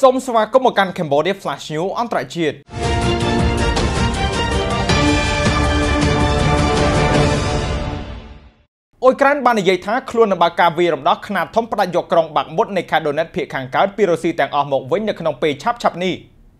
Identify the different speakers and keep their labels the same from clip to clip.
Speaker 1: សូមស្វាគមន៍មកកាន់ Cambodia Flash News អន្តរជាតិអ៊ុយក្រែនបាននិយាយថាខ្លួននឹងបើកការវាយរំដោះខ្នាតធំផ្ដាច់យកក្រុងបាក់មុតនៃខេត្តដូណេតភាគខាងកើតពីរុស្ស៊ីទាំងអស់មកវិញនៅក្នុងពេលឆាប់ៗនេះ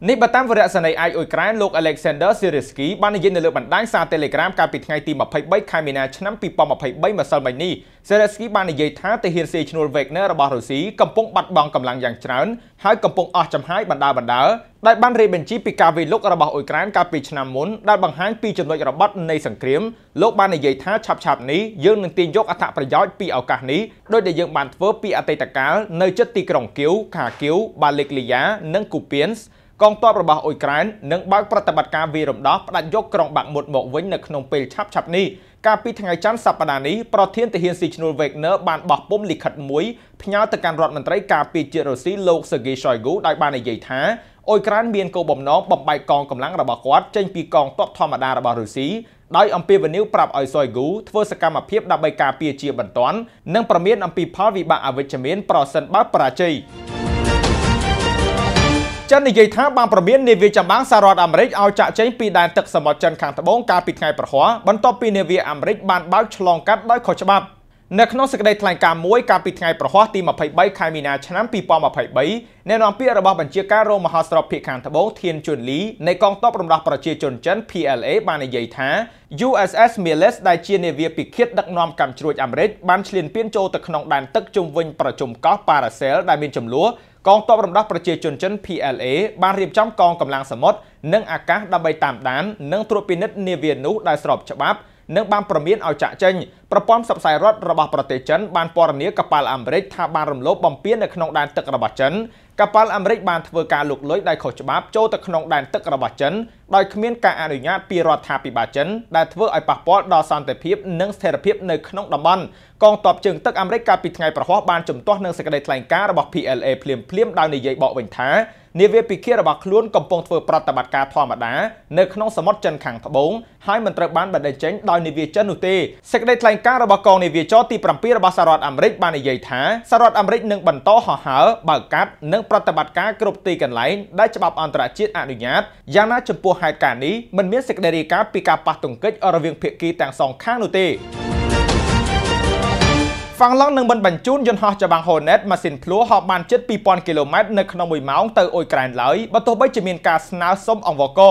Speaker 1: នេះបើតាមវរៈសេនីយ៍អាចអ៊ុយក្រែនលោក Alexander Sirski បាននិយាយនៅលើបណ្ដាញសារ Telegram កាលពីថ្ងៃទី23ខែមីនាឆ្នាំ2023ម្សិលមិញនេះ Sirski បាននិយាយថាទាហានសេឈ្នួល Wagner របស់រុស្ស៊ីកំពុងបាត់បង់កម្លាំងយ៉ាងច្រើនហើយកំពុងអស់ចំហាយបណ្ដាបណ្ដាដែលបានរាយបញ្ជីពីការវាយលុករបស់អ៊ុយក្រែនកាលពីឆ្នាំមុនដែលបង្ហាញពីចំណុចរបត់នៃសង្គ្រាមលោកបាននិយាយថាឆាប់ឆាប់នេះយើងនឹងទាញយកអត្ថប្រយោជន៍ពីឱកាសនេះដោយដែលយើងបានធ្វើពីអតីតកាលនៅជិតទីក្រុងគៀវខាគៀវបាលិកលីយ៉ានិងគូពៀនស្កងទ័ពរបស់អ៊ុយក្រែននឹងបើកប្រតិបត្តិការវាយរំដោះផ្ដាច់យកក្រុងបាក់មុតមកវិញនៅក្នុងពេលឆាប់ឆាប់នេះកាលពីថ្ងៃច័ន្ទសប្តាហ៍នេះប្រធានទាហានស៊ីឈ្នួល Wagner បានបោះពុំលិខិតមួយផ្ញើទៅកាន់រដ្ឋមន្ត្រីការពារជាតិរុស្ស៊ីលោក Sergei Shoigu ដោយបាននិយាយថាអ៊ុយក្រែនមានគោលបំណងបំបែកកងកម្លាំងរបស់គាត់ចេញពីកងទ័ពធម្មតារបស់រុស្ស៊ីដោយអំពាវនាវប្រាប់ឲ្យសុយហ្គូធ្វើសកម្មភាពដើម្បីការពារជាបន្ទាន់និងប្រមានអំពីផលវិបាកអវិជ្ជមានប្រសិនបើបរាជ័យ ចិននិយាយថាបានប្រមាននាវាចម្បាំងសហរដ្ឋអាមេរិកឲ្យចាក់ចេញពីដែនទឹកសមុទ្រចិនខាងត្បូងកាលពីថ្ងៃប្រហ័សបន្ទាប់ពីនាវាអាមេរិកបានបើកឆ្លងកាត់ដោយខុសច្បាប់នៅក្នុងសេចក្តីថ្លែងការណ៍មួយកាលពីថ្ងៃប្រហ័សទី23ខែមីនាឆ្នាំ2023អ្នកនាំពាក្យរបស់បញ្ជាការរងមហោស្រពភាគខាងត្បូងធានជួនលីនៃកងទ័ពរំដោះប្រជាជនចិន PLA បាននិយាយថា USS Miles ដែលជានាវាពិឃាតដឹកនាំកម្មជ្រួចអាមេរិកបានឈ្លានពានចូលទៅក្នុងដែនទឹកជុំវិញប្រជុំកោះ Paracel ដែលមានចំនួន កងទ័ពរំដោះប្រជាជនចិន PLA បានរៀបចំកងកម្លាំងសមុទ្រនិងអាកាសដើម្បីតាមដាន និងត្រួតពិនិត្យនាវានោះដែលស្របច្បាប់ និងបានប្រមានឲ្យចាក់ចេញប្រព័ន្ធផ្សព្វផ្សាយរដ្ឋរបស់ប្រទេសចិនបានពណ៌នាកប៉ាល់អាមេរិកថាបានរំលោភបំពាននៅក្នុងដែនទឹករបស់ចិនកប៉ាល់អាមេរិកបានធ្វើការលុកលុយដោយខុសច្បាប់ចូលទៅក្នុងដែនទឹករបស់ចិនដោយគ្មានការអនុញ្ញាតពីរដ្ឋាភិបាលចិនដែលធ្វើឲ្យប៉ះពាល់ដល់សន្តិភាពនិងស្ថិរភាពនៅក្នុងតំបន់កងទ័ពជើងទឹកអាមេរិកកាលពីថ្ងៃប្រហ័សបានជំទាស់នឹងសេចក្តីថ្លែងការណ៍របស់ PLA ភ្លាមភ្លាមដោយនិយាយបកវិញថានាវាពិឃាតរបស់ខ្លួនកំពុងធ្វើប្រតិបត្តិការធម្មតានៅក្នុងសមុទ្រចិនខាងត្បូងហើយមិនត្រូវបានបណ្តេញចេញដោយនាវាចិននោះទេសេចក្តីថ្លែងការណ៍របស់កងនាវាចរទី7របស់សហរដ្ឋអាមេរិកបាននិយាយថាសហរដ្ឋអាមេរិកនឹងបន្តហោះហើរបើកកាត់និងប្រតិបត្តិការគ្រប់ទីកន្លែងដែលច្បាប់អន្តរជាតិអនុញ្ញាតយ៉ាងណាចំពោះហេតុការណ៍នេះមិនមានសេចក្តីរាយការណ៍ពីការប៉ះទង្គិចរវាងភាគីទាំងសងខាងនោះទេហ្វាំងឡង់នឹងមិនបញ្ជូនយន្តហោះច្បាំង Hornet ម៉ាស៊ីនភ្លួហោះបានជិត2000គីឡូម៉ែត្រនៅក្នុង1ម៉ោងទៅអ៊ុយក្រែនឡើយបើទោះបីជាមានការស្នើសុំអង្វរក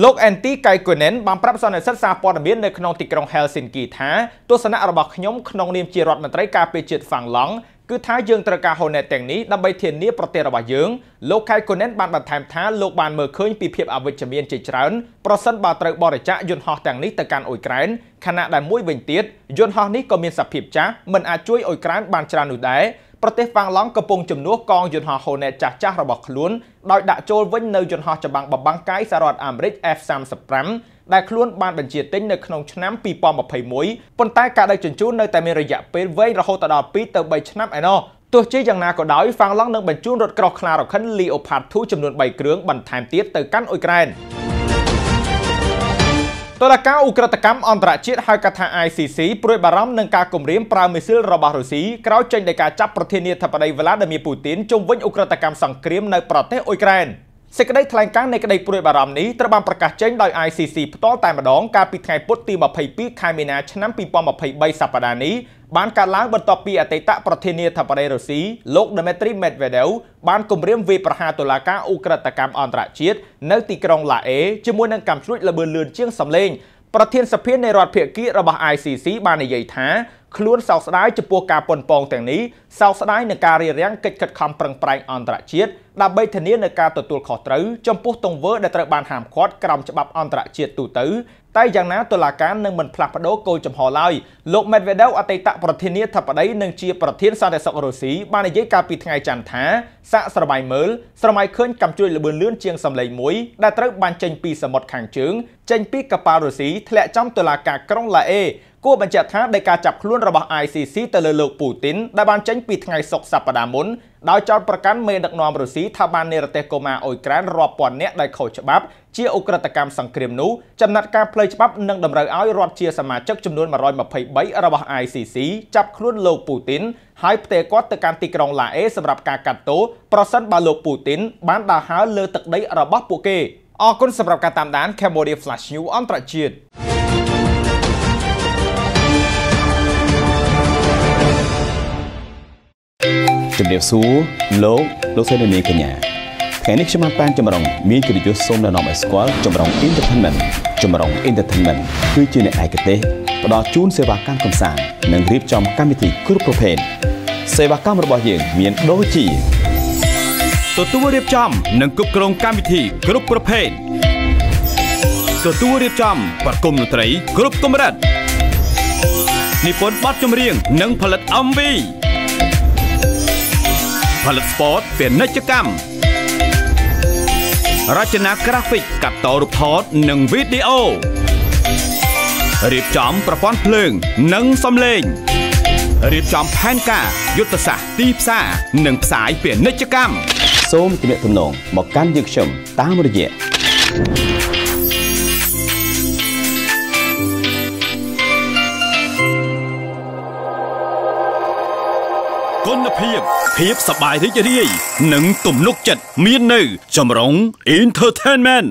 Speaker 1: លោកអេនទីកៃកូណែនបានប្រាប់សន្និសិទសារព័ត៌មាននៅក្នុងទីក្រុង Helsinki ថាទស្សនៈរបស់ខ្ញុំក្នុងនាមជារដ្ឋមន្ត្រីការពារជាតិហ្វាំងឡង់គឺថាយើងត្រូវការ Hornet ទាំងនេះដើម្បីធានាប្រទេសរបស់យើងលោកខៃកូណែនបានបន្ថែមថាលោកបានមើលឃើញពីភាពអវិជ្ជមានជាច្រើនប្រសិនបើត្រូវបរិច្ចាគយន្តហោះទាំងនេះទៅកាន់អ៊ុយក្រែនខណៈដែលមួយវិញទៀតយន្តហោះនេះក៏មានសភាពចាស់មិនអាចជួយអ៊ុយក្រែនបានច្រើននោះដែរ ប្រទេសហ្វាំងឡង់កំពុងជំនួសកងយន្តហោះ Hornet ចាស់ចាស់របស់ខ្លួនដោយដាក់ចូលវិញនៅយន្តហោះចម្បាំងបបាំងកាយសហរដ្ឋអាមេរិក F35 ដែលខ្លួនបានបញ្ជាទិញនៅក្នុងឆ្នាំ2021ប៉ុន្តែការដឹកជញ្ជូននៅតែមានរយៈពេលវែងរហូតដល់2ទៅ3ឆ្នាំឯណោះទោះជាយ៉ាងណាក៏ដោយហ្វាំងឡង់នឹងបញ្ជូនរថក្រោះខ្លារខិន Leopard 2ចំនួន3គ្រឿងបន្ថែមទៀតទៅកាន់អ៊ុយក្រែន តុលាការអ ுக ្រិតកម្មអន្តរជាតិហៅកាត់ថា ICC ព្រួយបារម្ភនឹងការគំរាមប្រើមីស៊ីលរបស់រុស្ស៊ីក្រោយចេញដោយការចាប់ប្រធានាធិបតី Vladimir Putin ជុំវិញអ ுக ្រិតកម្មសង្គ្រាមនៅប្រទេសអ៊ុយក្រែន សេចក្តីថ្លែងការណ៍នៃក្តីព្រួយបារម្ភនេះត្រូវបានប្រកាសចេញដោយ ICC ផ្ទាល់តែម្ដងកាលពីថ្ងៃពុធទី22ខែមីនាឆ្នាំ2023សប្តាហ៍នេះបានកើតឡើងបន្ទាប់ពីអតីតប្រធានាធិបតីរុស្ស៊ីលោក Dmitry Medvedev បានគម្រាមវាយប្រហារតុលាការអ ுக ្រិតកម្មអន្តរជាតិនៅទីក្រុងឡាអេជាមួយនឹងកម្មជ្រួចល្បឿនលឿនជាងសម្លេង ប្រធានសភានៃរដ្ឋភាគីរបស់ ICC បាននិយាយថាខ្លួនសោកស្ដាយចំពោះការប៉ុនប៉ងទាំងនេះសោកស្ដាយនឹងការរៀបរៀងកិច្ចខិតខំប្រឹងប្រែងអន្តរជាតិដើម្បីធានានូវការទទួលខុសត្រូវចំពោះទង្វើដែលត្រូវបានហាមឃាត់ក្រោមច្បាប់អន្តរជាតិទូទៅ តែយ៉ាងណាតុលាការនឹងមិនផ្លាស់ប្ដូរគោលចំហឡើយលោក Medvedev អតីតប្រធានាធិបតីនិងជាប្រធានសន្តិសុខរុស្ស៊ីបាននិយាយកាលពីថ្ងៃច័ន្ទថាសាកស្រមៃមើលស្រមៃឃើញកំជួយលបឿនលឿនជាងសម្លេងមួយដែលត្រូវបានចេញពីសមុទ្រខាងជើងចេញពីកប៉ាល់រុស្ស៊ីធ្លាក់ចំតុលាការក្រុងឡាអេ គួរបញ្ជាក់ថាដោយការចាប់ខ្លួនរបស់ ICC ទៅលើលោកពូទីនដែលបានចេញពីថ្ងៃសុក្រសប្តាហ៍មុនដោយចោទប្រកាន់មេដឹកនាំរុស្ស៊ីថាបាននិរទេសកុមារអ៊ុយក្រែនរាប់ពាន់នាក់ដោយខុសច្បាប់ជាអ ுக ្រិតកម្មសង្គ្រាមនោះចំណាត់ការផ្លូវច្បាប់នឹងតម្រូវឲ្យរដ្ឋជាសមាជិកចំនួន123របស់ ICC ចាប់ខ្លួនលោកពូទីនហើយផ្ទេរគាត់ទៅកាន់ទីក្រុងឡាអេសម្រាប់ការកាត់ទោសប្រសិនបើលោកពូទីនបានដើរហើរលើទឹកដីរបស់ពួកគេអរគុណសម្រាប់ការតាមដាន Cambodia Flash News អន្តរជាតិ
Speaker 2: ជំរាបសួរលោកលោកស្រីនាងកញ្ញាថ្ងៃនេះខ្ញុំបានប៉ានចម្រុងមានកិត្តិយសសូមណែនាំឲ្យស្គាល់ចម្រុង Entertainment ចម្រុង Entertainment គឺជាអ្នកឯកទេសផ្ដល់ជូនសេវាកម្មកម្សាន្តនិងរៀបចំកម្មវិធីគ្រប់ប្រភេទសេវាកម្មរបស់យើងមានដូចជាទទួលរៀបចំ និងគ្រប់គ្រងកម្មវិធីគ្រប់ប្រភេទទទួលរៀបចំប្រគំតន្ត្រីគ្រប់កម្រិតនិពន្ធបទចម្រៀងនិងផលិត MV ផលិត sport ពាណិជ្ជកម្មរចនាក្រាហ្វិកកាត់តរូបថតនិងវីដេអូរៀបចំប្រព័ន្ធភ្លើង និងសំឡេងរៀបចំផែនការយុទ្ធសាស្ត្រទីផ្សារនិងផ្សាយពាណិជ្ជកម្មសូមទំនាក់ទំនងមកកាន់យើងខ្ញុំតាមរយៈ គុណភាព ភាពសប្បាយរីករាយ និងទំនុកចិត្តមាននៅ ចម្រុង Entertainment